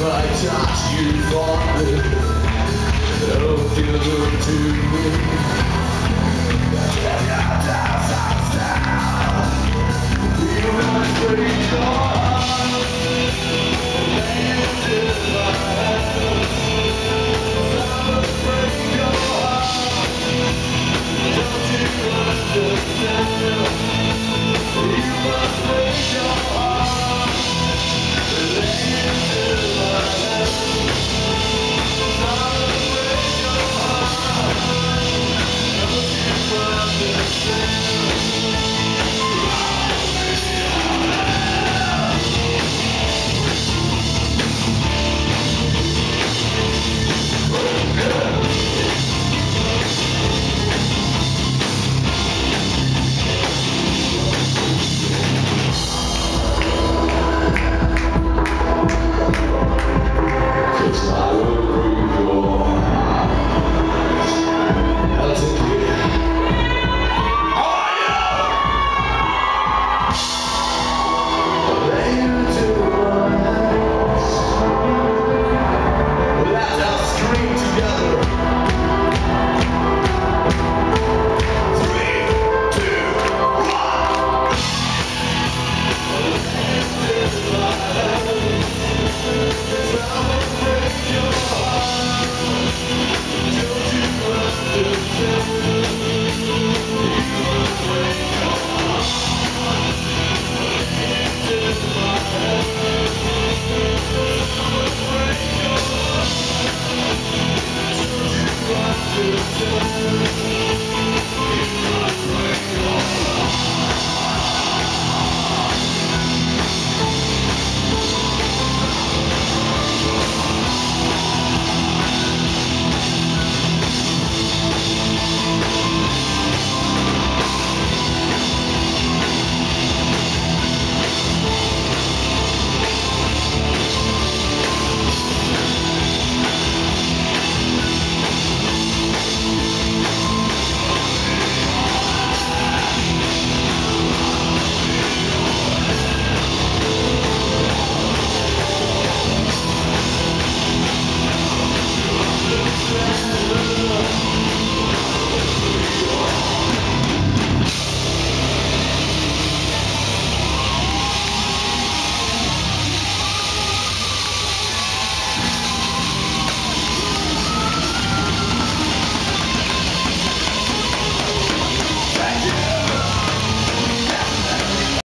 I touch you fondly, don't give to me. Christmas.